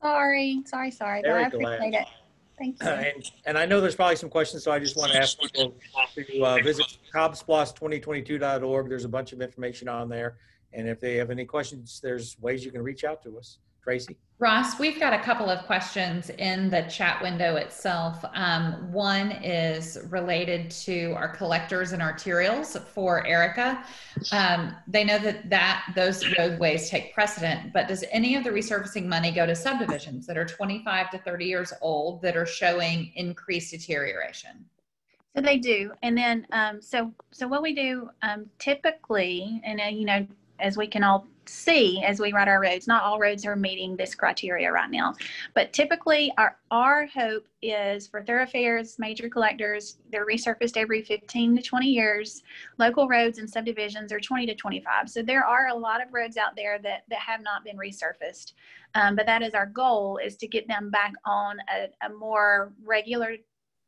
Speaker 5: Sorry, sorry, sorry. but I appreciate
Speaker 2: glad.
Speaker 5: it. Thank *clears throat* you.
Speaker 2: And, and I know there's probably some questions, so I just want to ask people to uh, visit cobbsplost2022.org. There's a bunch of information on there. And if they have any questions, there's ways you can reach out to us. Tracy?
Speaker 1: Ross, we've got a couple of questions in the chat window itself. Um, one is related to our collectors and arterials for Erica. Um, they know that that those roadways take precedent, but does any of the resurfacing money go to subdivisions that are 25 to 30 years old that are showing increased deterioration?
Speaker 5: So they do, and then um, so so what we do um, typically, and uh, you know, as we can all see as we ride our roads, not all roads are meeting this criteria right now, but typically our our hope is for thoroughfares, major collectors, they're resurfaced every 15 to 20 years. Local roads and subdivisions are 20 to 25. So there are a lot of roads out there that that have not been resurfaced, um, but that is our goal is to get them back on a, a more regular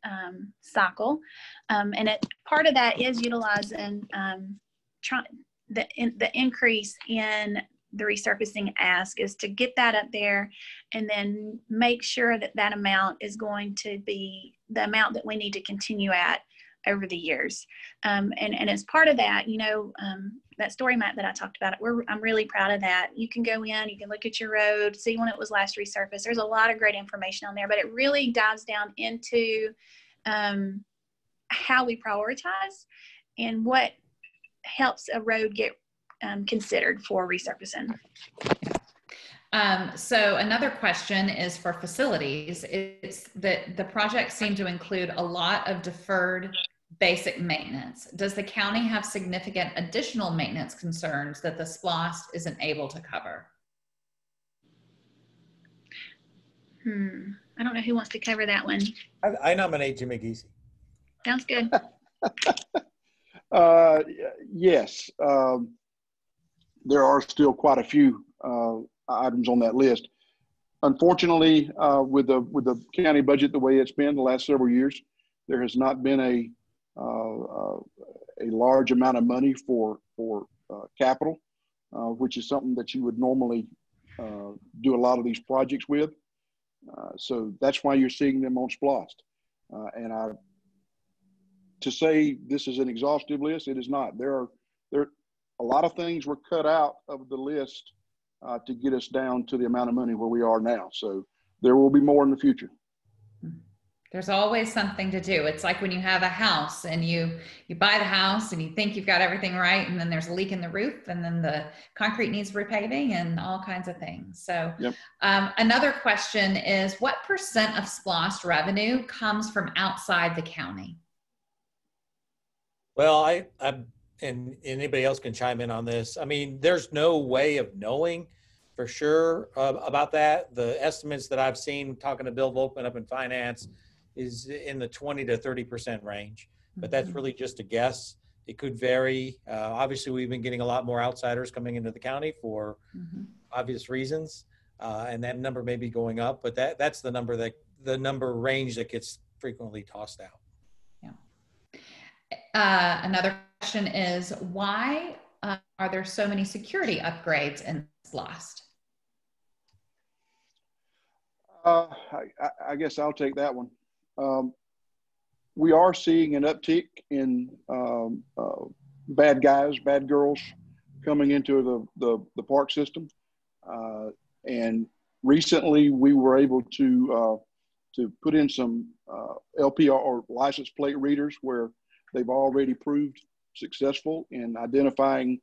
Speaker 5: um, cycle. Um, and it, part of that is utilizing um, try, the, in, the increase in the resurfacing ask is to get that up there and then make sure that that amount is going to be the amount that we need to continue at over the years. Um, and, and as part of that, you know, um, that story map that I talked about, we're, I'm really proud of that. You can go in, you can look at your road, see when it was last resurfaced. There's a lot of great information on there, but it really dives down into um, how we prioritize and what helps a road get um, considered for resurfacing.
Speaker 1: Um, so another question is for facilities. It's that the project seemed to include a lot of deferred basic maintenance. Does the county have significant additional maintenance concerns that the SPLOST isn't able to cover?
Speaker 5: Hmm. I don't know who wants to cover that one.
Speaker 2: I, I nominate Jimmy Gisi.
Speaker 5: Sounds good. *laughs*
Speaker 4: Uh, yes, um, there are still quite a few uh, items on that list. Unfortunately, uh, with the with the county budget the way it's been the last several years, there has not been a uh, uh, a large amount of money for for capital, which is something that you would normally do a lot of these projects with. so that's why you're seeing them on SPLOST. and I to say this is an exhaustive list, it is not. There are there a lot of things were cut out of the list uh, to get us down to the amount of money where we are now. So there will be more in the future.
Speaker 1: There's always something to do. It's like when you have a house and you you buy the house and you think you've got everything right, and then there's a leak in the roof, and then the concrete needs repaving and all kinds of things. So
Speaker 4: yep.
Speaker 1: um, another question is, what percent of SPLOST revenue comes from outside the county?
Speaker 2: Well, I, I, and anybody else can chime in on this. I mean, there's no way of knowing for sure uh, about that. The estimates that I've seen talking to Bill Volckmann up in finance is in the 20 to 30% range, but that's
Speaker 1: Mm-hmm.
Speaker 2: really just a guess. It could vary. Uh, obviously, we've been getting a lot more outsiders coming into the county for
Speaker 1: Mhm.
Speaker 2: obvious reasons, uh, and that number may be going up. But that that's the number that the number range that gets frequently tossed out.
Speaker 1: Uh, another question is why uh, are there so many security upgrades in SPLOST?
Speaker 4: Uh, I, I, guess I'll take that one. Um, we are seeing an uptick in um, uh, bad guys, bad girls coming into the, the, the park system. Uh, and recently we were able to, uh, to put in some uh, LPR or license plate readers where they've already proved successful in identifying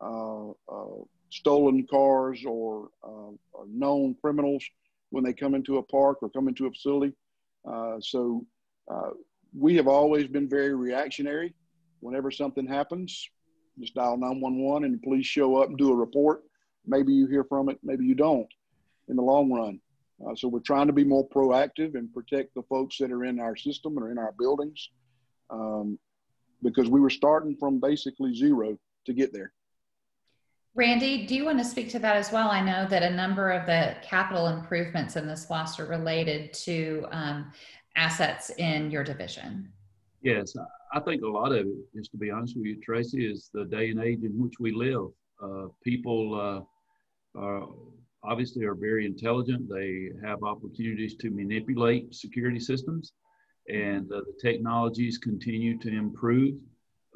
Speaker 4: uh, uh, stolen cars or, uh, or, known criminals when they come into a park or come into a facility. Uh, so uh, we have always been very reactionary. Whenever something happens, just dial 911 and the police show up and do a report. Maybe you hear from it, maybe you don't in the long run. Uh, so we're trying to be more proactive and protect the folks that are in our system or in our buildings um, because we were starting from basically zero to get there.
Speaker 1: Randy, do you want to speak to that as well? I know that a number of the capital improvements in this SPLOST are related to um, assets in your division.
Speaker 3: Yes, I think a lot of it is, to be honest with you, Tracy, is the day and age in which we live. Uh, people uh, are obviously are very intelligent. They have opportunities to manipulate security systems, and uh, the technologies continue to improve.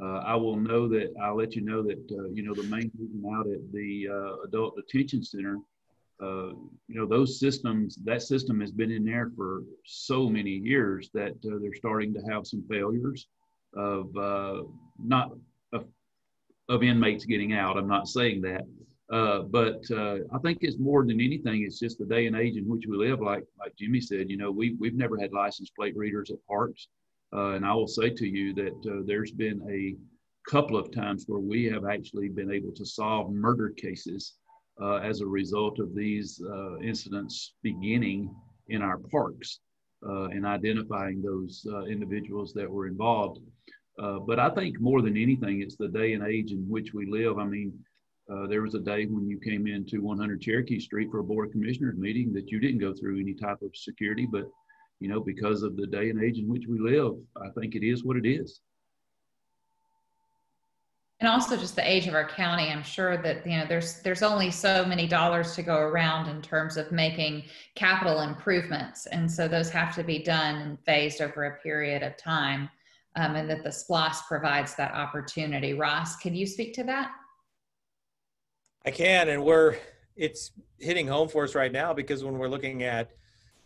Speaker 3: Uh, I will know that I'll let you know that uh, you know the main reason out at the uh, adult detention center. Uh, you know those systems. That system has been in there for so many years that uh, they're starting to have some failures of not of, of inmates getting out. I'm not saying that, uh, but uh, I think it's more than anything. It's just the day and age in which we live. Like like Jimmy said, you know, we we've never had license plate readers at parks, uh, and I will say to you that uh, there's been a couple of times where we have actually been able to solve murder cases uh, as a result of these incidents beginning in our parks and identifying those individuals that were involved. but I think more than anything, it's the day and age in which we live. I mean uh, there was a day when you came into 100 Cherokee Street for a board of commissioners meeting that you didn't go through any type of security, but you know, because of the day and age in which we live, I think it is what it is.
Speaker 1: And also just the age of our county. I'm sure that you know there's there's only so many dollars to go around in terms of making capital improvements, and so those have to be done and phased over a period of time. Um, and that the SPLOST provides that opportunity. Ross, can you speak to that?
Speaker 2: I can, and we're it's hitting home for us right now because when we're looking at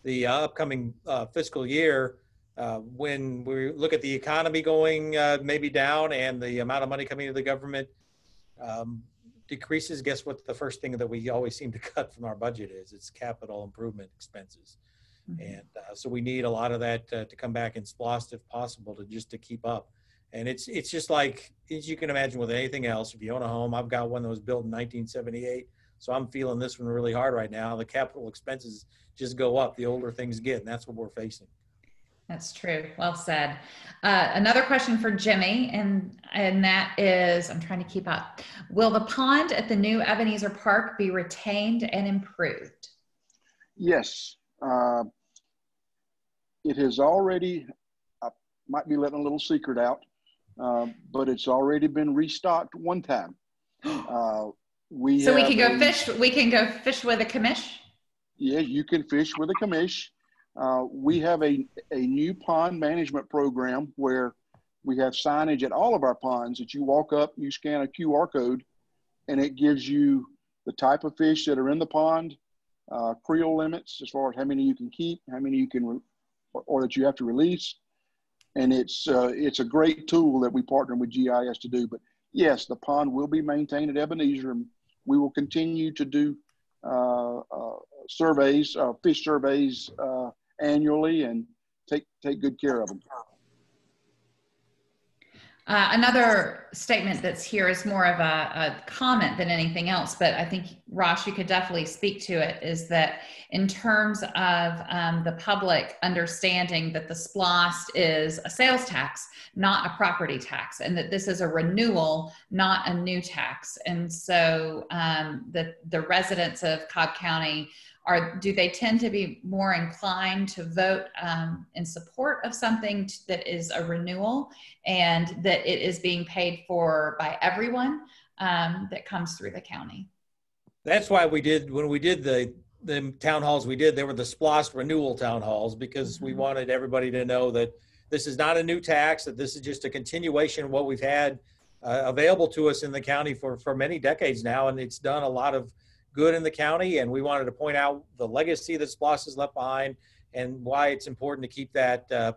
Speaker 2: the uh, upcoming uh, fiscal year, uh, when we look at the economy going uh, maybe down and the amount of money coming to the government um, decreases, guess what? The first thing that we always seem to *laughs* cut from our budget is it's capital improvement expenses, mm-hmm. and uh, so we need a lot of that uh, to come back and SPLOST if possible to just to keep up. And it's it's just like as you can imagine with anything else. If you own a home, I've got one that was built in 1978, so I'm feeling this one really hard right now. The capital expenses just go up the older things get, and that's what we're facing.
Speaker 1: That's true. Well said. Uh, another question for Jimmy, and and that is, I'm trying to keep up. Will the pond at the new Ebenezer Park be retained and improved?
Speaker 4: Yes, uh, it has already. I might be letting a little secret out. Um, but it's already been restocked one time. *gasps* Uh,
Speaker 1: we so we can go a, fish. We can go fish with a commish.
Speaker 4: Yeah, you can fish with a commish. Uh, we have a, a new pond management program where we have signage at all of our ponds that you walk up, you scan a QR code, and it gives you the type of fish that are in the pond, uh, creel limits as far as how many you can keep, how many you can, or that you have to release, and it's uh, it's a great tool that we partner with GIS to do. But yes, the pond will be maintained at Ebenezer. and We will continue to do uh, uh, surveys, uh, fish surveys uh, annually, and take take good care of them.
Speaker 1: Uh, another statement that's here is more of a, a, comment than anything else, but I think Ross, you could definitely speak to it. Is that in terms of um, the public understanding that the SPLOST is a sales tax, not a property tax, and that this is a renewal, not a new tax, and so um, the the residents of Cobb County are do they tend to be more inclined to vote um, in support of something that is a renewal and that it is being paid for by everyone um, that comes through the county
Speaker 2: that's why we did when we did the the town halls we did they were the SPLOST renewal town halls because mm-hmm. we wanted everybody to know that this is not a new tax that this is just a continuation of what we've had uh, available to us in the county for for many decades now and it's done a lot of good in the county, and we wanted to point out the legacy that SPLOST has left behind and why it's important to keep that uh,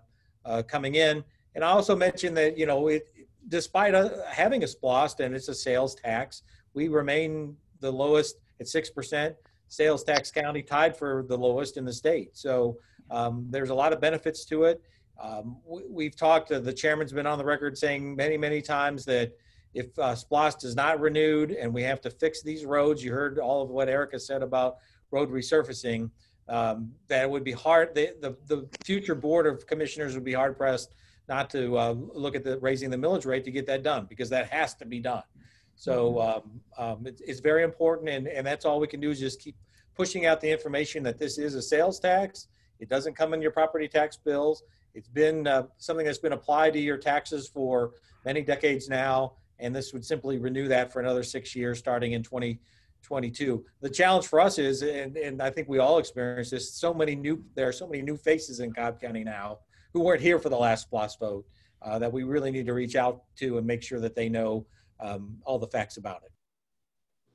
Speaker 2: uh, coming in. And I also mentioned that you know, it, despite uh, having a SPLOST and it's a sales tax, we remain the lowest at six percent. Sales tax county tied for the lowest in the state. So um, there's a lot of benefits to it. Um, we, have talked. Uh, the chairman's been on the record saying many, many times that if uh, SPLOST is not renewed and we have to fix these roads, you heard all of what Erica said about road resurfacing, um, that it would be hard, the, the, the future Board of Commissioners would be hard pressed not to uh, look at the raising the millage rate to get that done because that has to be done. So um, um, it's, it's very important, and, and that's all we can do is just keep pushing out the information that this is a sales tax. It doesn't come in your property tax bills. It's been uh, something that's been applied to your taxes for many decades now, and this would simply renew that for another six years starting in 2022. The challenge for us is, and, and I think we all experience this, so many new, there are so many new faces in Cobb County now who weren't here for the last SPLOST vote uh, that we really need to reach out to and make sure that they know um, all the facts about it.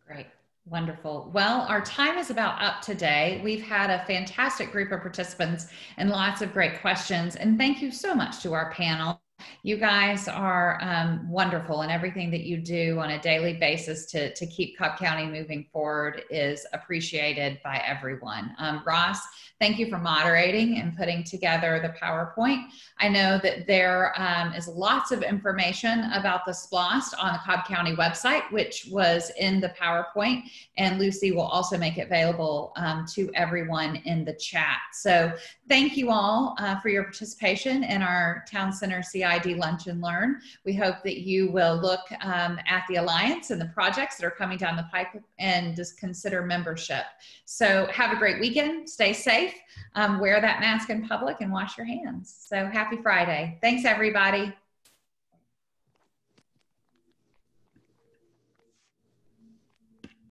Speaker 1: Great. Wonderful. Well, our time is about up today. We've had a fantastic group of participants and lots of great questions. And thank you so much to our panel. You guys are um, wonderful, and everything that you do on a daily basis to, to keep Cobb County moving forward is appreciated by everyone. Um, Ross, thank you for moderating and putting together the PowerPoint. I know that there um, is lots of information about the SPLOST on the Cobb County website, which was in the PowerPoint, and Lucy will also make it available um, to everyone in the chat. So thank you all uh, for your participation in our Town Center CID Lunch and Learn. We hope that you will look um, at the Alliance and the projects that are coming down the pipe and just consider membership. So have a great weekend. Stay safe. Um, wear that mask in public and wash your hands. So happy Friday. Thanks, everybody.